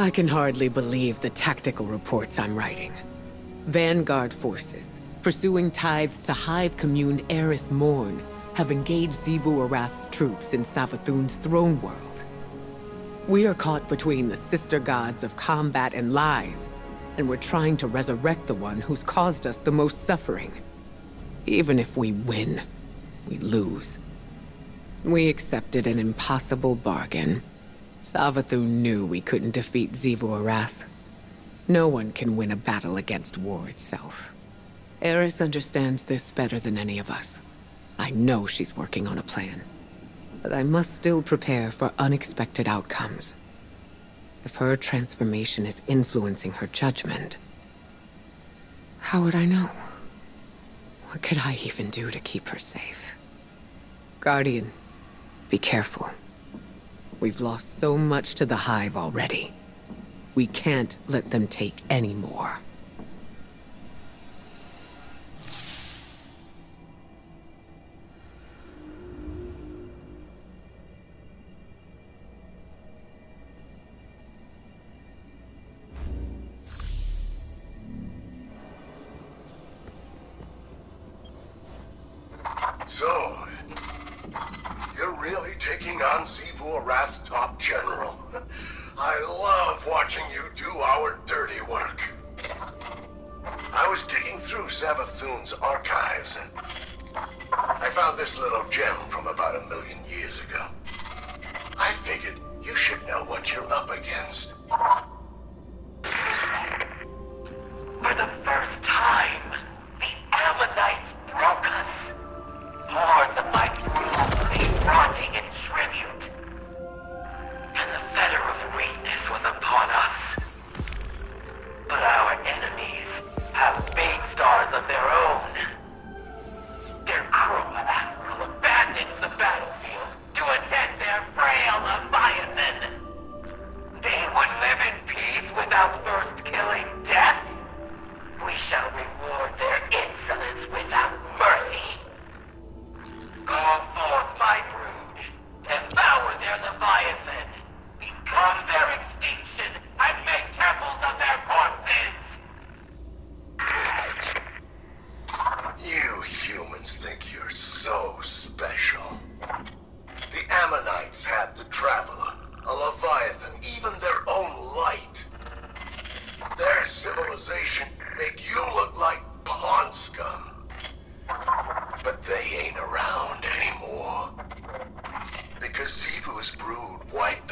I can hardly believe the tactical reports I'm writing. Vanguard forces, pursuing tithes to Hive Commune Eris Morn, have engaged Xivu Arath's troops in Savathun's throne world. We are caught between the sister gods of combat and lies, and we're trying to resurrect the one who's caused us the most suffering. Even if we win, we lose. We accepted an impossible bargain. Savathun knew we couldn't defeat Arath. No one can win a battle against war itself. Eris understands this better than any of us. I know she's working on a plan. But I must still prepare for unexpected outcomes. If her transformation is influencing her judgment, how would I know? What could I even do to keep her safe? Guardian, be careful. We've lost so much to the Hive already. We can't let them take any more. So, really taking on Arath's top general? I love watching you do our dirty work. I was digging through Savathun's archives I found this little gem from about a million years ago. I figured you should know what you're up. rude white